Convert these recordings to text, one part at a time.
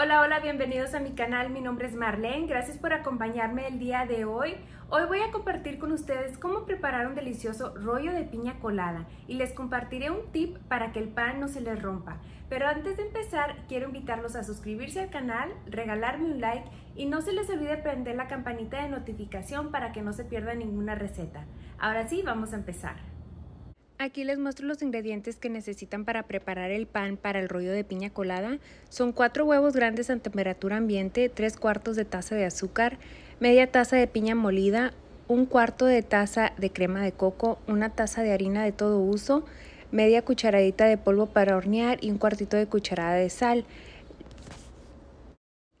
Hola, hola, bienvenidos a mi canal. Mi nombre es Marlene. Gracias por acompañarme el día de hoy. Hoy voy a compartir con ustedes cómo preparar un delicioso rollo de piña colada y les compartiré un tip para que el pan no se les rompa. Pero antes de empezar, quiero invitarlos a suscribirse al canal, regalarme un like y no se les olvide prender la campanita de notificación para que no se pierda ninguna receta. Ahora sí, vamos a empezar. Aquí les muestro los ingredientes que necesitan para preparar el pan para el rollo de piña colada. Son cuatro huevos grandes a temperatura ambiente, tres cuartos de taza de azúcar, media taza de piña molida, un cuarto de taza de crema de coco, una taza de harina de todo uso, media cucharadita de polvo para hornear y un cuartito de cucharada de sal.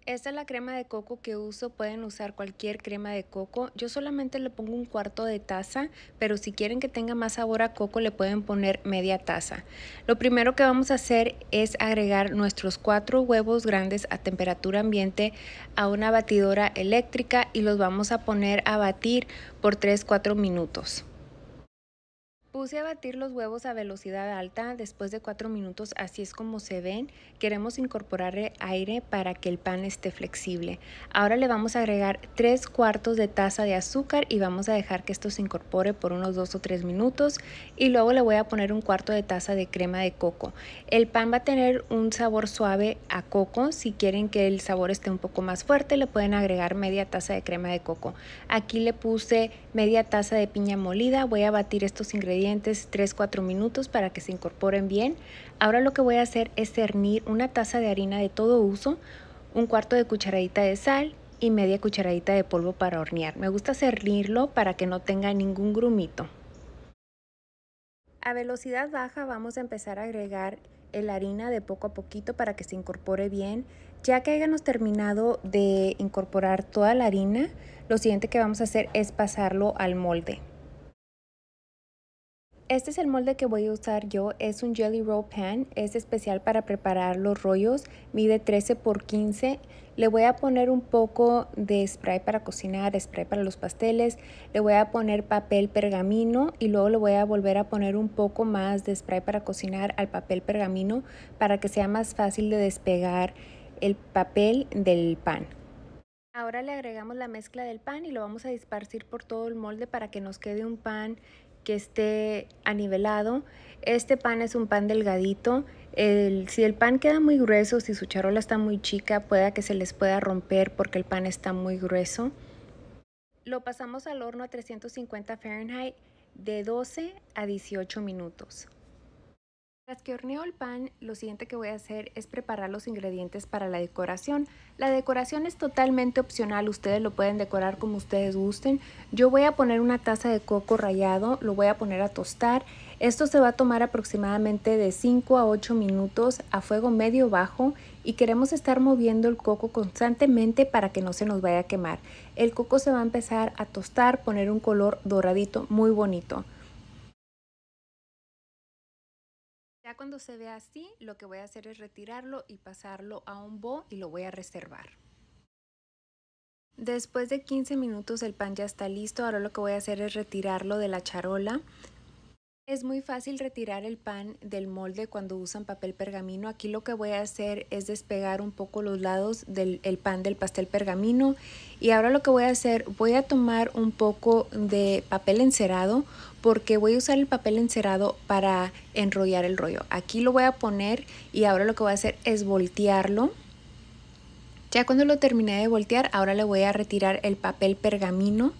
Esta es la crema de coco que uso, pueden usar cualquier crema de coco. Yo solamente le pongo un cuarto de taza, pero si quieren que tenga más sabor a coco le pueden poner media taza. Lo primero que vamos a hacer es agregar nuestros cuatro huevos grandes a temperatura ambiente a una batidora eléctrica y los vamos a poner a batir por 3-4 minutos. Puse a batir los huevos a velocidad alta después de 4 minutos, así es como se ven. Queremos incorporar aire para que el pan esté flexible. Ahora le vamos a agregar 3 cuartos de taza de azúcar y vamos a dejar que esto se incorpore por unos 2 o 3 minutos y luego le voy a poner un cuarto de taza de crema de coco. El pan va a tener un sabor suave a coco. Si quieren que el sabor esté un poco más fuerte, le pueden agregar media taza de crema de coco. Aquí le puse media taza de piña molida. Voy a batir estos ingredientes 3-4 minutos para que se incorporen bien. Ahora lo que voy a hacer es cernir una taza de harina de todo uso, un cuarto de cucharadita de sal y media cucharadita de polvo para hornear. Me gusta cernirlo para que no tenga ningún grumito. A velocidad baja vamos a empezar a agregar la harina de poco a poquito para que se incorpore bien. Ya que hayamos terminado de incorporar toda la harina, lo siguiente que vamos a hacer es pasarlo al molde. Este es el molde que voy a usar yo, es un Jelly Roll Pan, es especial para preparar los rollos, mide 13 por 15. Le voy a poner un poco de spray para cocinar, spray para los pasteles, le voy a poner papel pergamino y luego le voy a volver a poner un poco más de spray para cocinar al papel pergamino para que sea más fácil de despegar el papel del pan. Ahora le agregamos la mezcla del pan y lo vamos a disparcir por todo el molde para que nos quede un pan que esté anivelado. Este pan es un pan delgadito. si el pan queda muy grueso, si su charola está muy chica, pueda que se les pueda romper porque el pan está muy grueso. Lo pasamos al horno a 350 Fahrenheit de 12 a 18 minutos. Tras que horneo el pan, lo siguiente que voy a hacer es preparar los ingredientes para la decoración. La decoración es totalmente opcional, ustedes lo pueden decorar como ustedes gusten. Yo voy a poner una taza de coco rallado, lo voy a poner a tostar. Esto se va a tomar aproximadamente de 5 a 8 minutos a fuego medio bajo y queremos estar moviendo el coco constantemente para que no se nos vaya a quemar. El coco se va a empezar a tostar, poner un color doradito muy bonito. Ya cuando se vea así, lo que voy a hacer es retirarlo y pasarlo a un bo y lo voy a reservar. Después de 15 minutos el pan ya está listo, ahora lo que voy a hacer es retirarlo de la charola. Es muy fácil retirar el pan del molde cuando usan papel pergamino. Aquí lo que voy a hacer es despegar un poco los lados del pan del pastel pergamino. Y ahora lo que voy a hacer, voy a tomar un poco de papel encerado porque voy a usar el papel encerado para enrollar el rollo. Aquí lo voy a poner y ahora lo que voy a hacer es voltearlo. Ya cuando lo terminé de voltear, ahora le voy a retirar el papel pergamino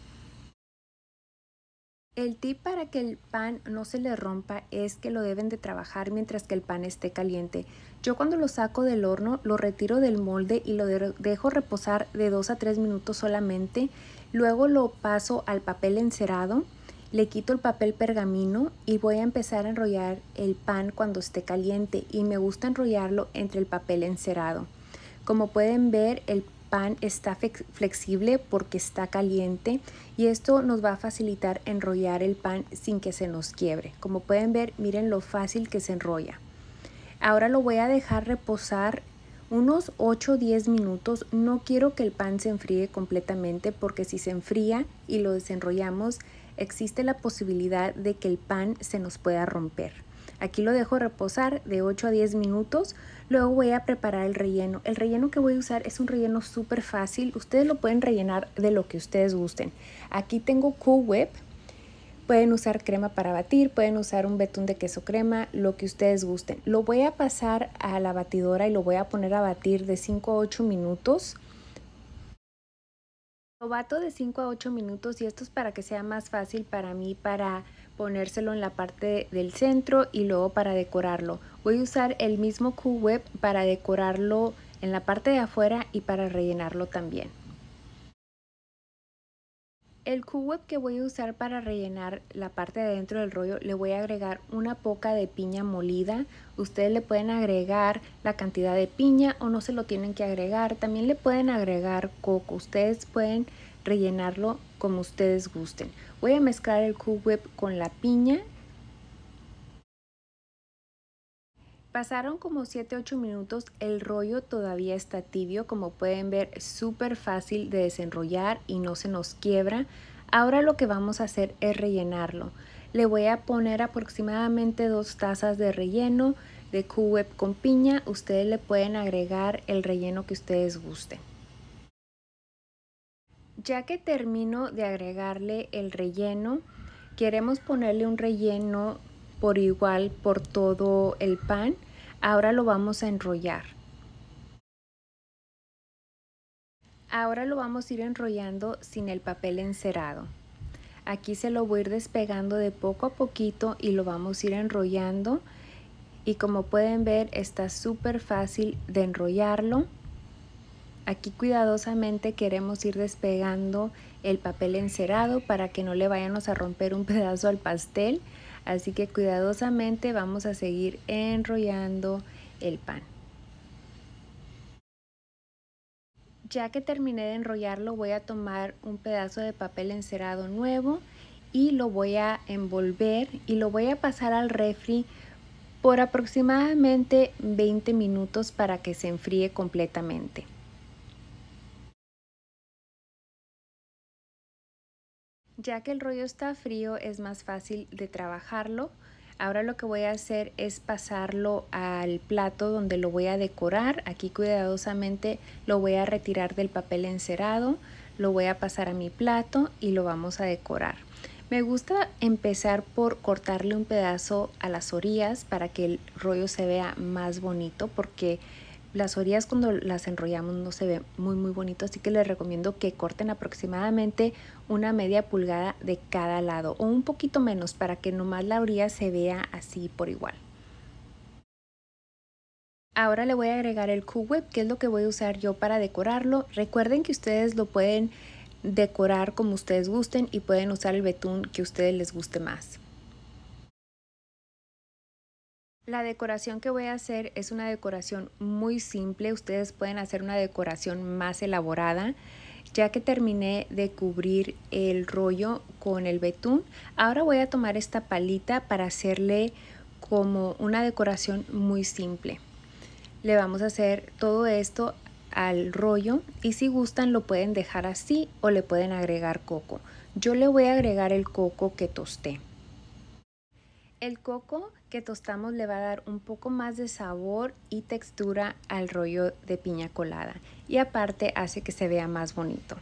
el tip para que el pan no se le rompa es que lo deben de trabajar mientras que el pan esté caliente. Yo cuando lo saco del horno lo retiro del molde y lo dejo reposar de 2 a 3 minutos solamente. Luego lo paso al papel encerado, le quito el papel pergamino y voy a empezar a enrollar el pan cuando esté caliente y me gusta enrollarlo entre el papel encerado. Como pueden ver el pan está flexible porque está caliente y esto nos va a facilitar enrollar el pan sin que se nos quiebre. Como pueden ver, miren lo fácil que se enrolla. Ahora lo voy a dejar reposar unos 8 o 10 minutos. No quiero que el pan se enfríe completamente porque si se enfría y lo desenrollamos, existe la posibilidad de que el pan se nos pueda romper. Aquí lo dejo reposar de 8 a 10 minutos. Luego voy a preparar el relleno. El relleno que voy a usar es un relleno súper fácil. Ustedes lo pueden rellenar de lo que ustedes gusten. Aquí tengo Cool Whip. Pueden usar crema para batir, pueden usar un betún de queso crema, lo que ustedes gusten. Lo voy a pasar a la batidora y lo voy a poner a batir de 5 a 8 minutos. Lo de 5 a 8 minutos y esto es para que sea más fácil para mí para ponérselo en la parte del centro y luego para decorarlo. Voy a usar el mismo Whip para decorarlo en la parte de afuera y para rellenarlo también. El Whip que voy a usar para rellenar la parte de dentro del rollo le voy a agregar una poca de piña molida. Ustedes le pueden agregar la cantidad de piña o no se lo tienen que agregar. También le pueden agregar coco. Ustedes pueden rellenarlo como ustedes gusten. Voy a mezclar el Cool Whip con la piña. Pasaron como 7-8 minutos, el rollo todavía está tibio, como pueden ver súper fácil de desenrollar y no se nos quiebra. Ahora lo que vamos a hacer es rellenarlo. Le voy a poner aproximadamente dos tazas de relleno de Whip con piña. Ustedes le pueden agregar el relleno que ustedes gusten. Ya que termino de agregarle el relleno, queremos ponerle un relleno por igual por todo el pan. Ahora lo vamos a enrollar. Ahora lo vamos a ir enrollando sin el papel encerado. Aquí se lo voy a ir despegando de poco a poquito y lo vamos a ir enrollando. Y como pueden ver está súper fácil de enrollarlo. Aquí cuidadosamente queremos ir despegando el papel encerado para que no le vayamos a romper un pedazo al pastel. Así que cuidadosamente vamos a seguir enrollando el pan. Ya que terminé de enrollarlo voy a tomar un pedazo de papel encerado nuevo y lo voy a envolver y lo voy a pasar al refri por aproximadamente 20 minutos para que se enfríe completamente. Ya que el rollo está frío es más fácil de trabajarlo. Ahora lo que voy a hacer es pasarlo al plato donde lo voy a decorar. Aquí cuidadosamente lo voy a retirar del papel encerado, lo voy a pasar a mi plato y lo vamos a decorar. Me gusta empezar por cortarle un pedazo a las orillas para que el rollo se vea más bonito porque las orillas cuando las enrollamos no se ve muy muy bonito, así que les recomiendo que corten aproximadamente una media pulgada de cada lado o un poquito menos para que nomás la orilla se vea así por igual. Ahora le voy a agregar el Whip, que es lo que voy a usar yo para decorarlo. Recuerden que ustedes lo pueden decorar como ustedes gusten y pueden usar el betún que a ustedes les guste más. La decoración que voy a hacer es una decoración muy simple. Ustedes pueden hacer una decoración más elaborada. Ya que terminé de cubrir el rollo con el betún, ahora voy a tomar esta palita para hacerle como una decoración muy simple. Le vamos a hacer todo esto al rollo y si gustan lo pueden dejar así o le pueden agregar coco. Yo le voy a agregar el coco que tosté. El coco que tostamos le va a dar un poco más de sabor y textura al rollo de piña colada y aparte hace que se vea más bonito.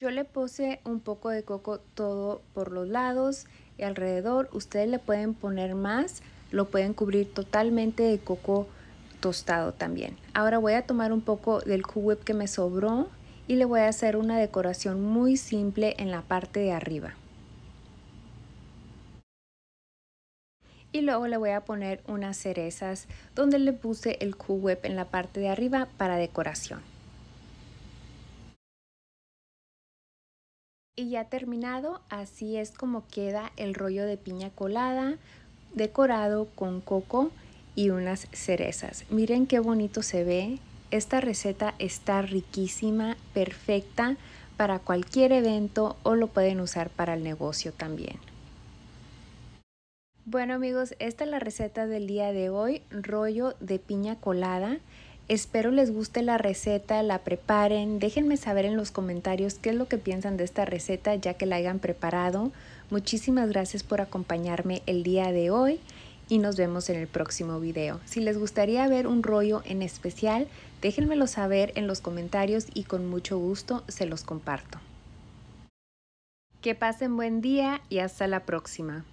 Yo le puse un poco de coco todo por los lados y alrededor. Ustedes le pueden poner más, lo pueden cubrir totalmente de coco tostado también. Ahora voy a tomar un poco del Whip que me sobró y le voy a hacer una decoración muy simple en la parte de arriba. Y luego le voy a poner unas cerezas donde le puse el Whip en la parte de arriba para decoración. Y ya terminado, así es como queda el rollo de piña colada decorado con coco y unas cerezas. Miren qué bonito se ve. Esta receta está riquísima, perfecta para cualquier evento o lo pueden usar para el negocio también. Bueno amigos, esta es la receta del día de hoy, rollo de piña colada. Espero les guste la receta, la preparen, déjenme saber en los comentarios qué es lo que piensan de esta receta ya que la hayan preparado. Muchísimas gracias por acompañarme el día de hoy y nos vemos en el próximo video. Si les gustaría ver un rollo en especial, déjenmelo saber en los comentarios y con mucho gusto se los comparto. Que pasen buen día y hasta la próxima.